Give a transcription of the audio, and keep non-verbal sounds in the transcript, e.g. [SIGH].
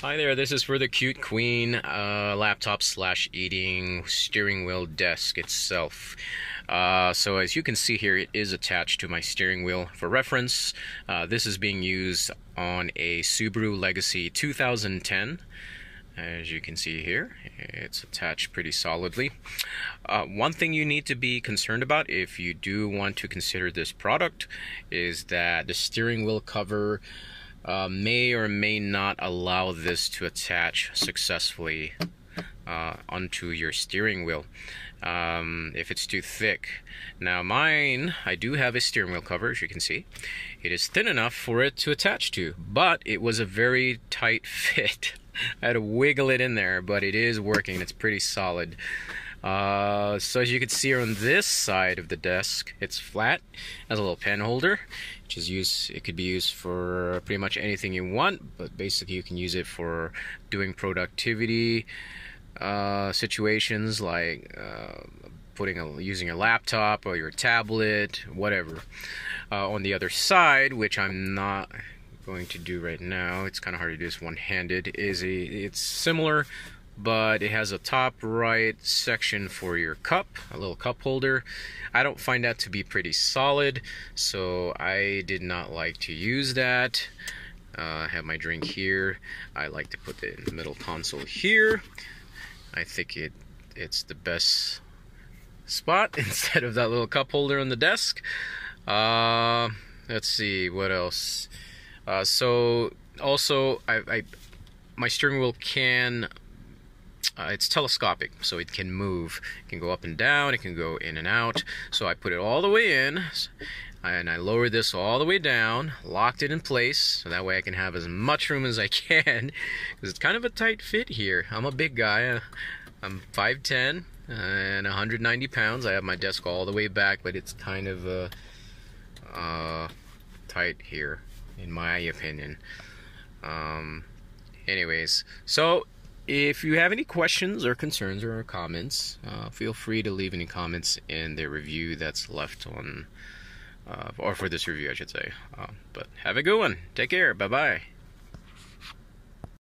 Hi there, this is for the Cute Queen uh, laptop slash eating steering wheel desk itself. Uh, so as you can see here, it is attached to my steering wheel. For reference, uh, this is being used on a Subaru Legacy 2010. As you can see here, it's attached pretty solidly. Uh, one thing you need to be concerned about if you do want to consider this product is that the steering wheel cover uh, may or may not allow this to attach successfully uh, onto your steering wheel um, if it's too thick. Now mine, I do have a steering wheel cover as you can see. It is thin enough for it to attach to, but it was a very tight [LAUGHS] fit. I had to wiggle it in there, but it is working. It's pretty solid. Uh, so as you can see on this side of the desk, it's flat, has a little pen holder, which is used. It could be used for pretty much anything you want, but basically you can use it for doing productivity uh, situations like uh, putting a, using a laptop or your tablet, whatever. Uh, on the other side, which I'm not going to do right now, it's kind of hard to do this one-handed. Is a it's similar but it has a top right section for your cup, a little cup holder. I don't find that to be pretty solid, so I did not like to use that. Uh, I have my drink here. I like to put the middle console here. I think it it's the best spot [LAUGHS] instead of that little cup holder on the desk. Uh, let's see what else. Uh, so also I, I my steering wheel can uh, it's telescopic, so it can move. It can go up and down, it can go in and out. So I put it all the way in, and I lowered this all the way down, locked it in place, so that way I can have as much room as I can, [LAUGHS] because it's kind of a tight fit here. I'm a big guy. Uh, I'm 5'10", and 190 pounds. I have my desk all the way back, but it's kind of uh, uh, tight here, in my opinion. Um, anyways, so if you have any questions or concerns or comments, uh, feel free to leave any comments in the review that's left on, uh, or for this review, I should say. Uh, but have a good one. Take care. Bye bye.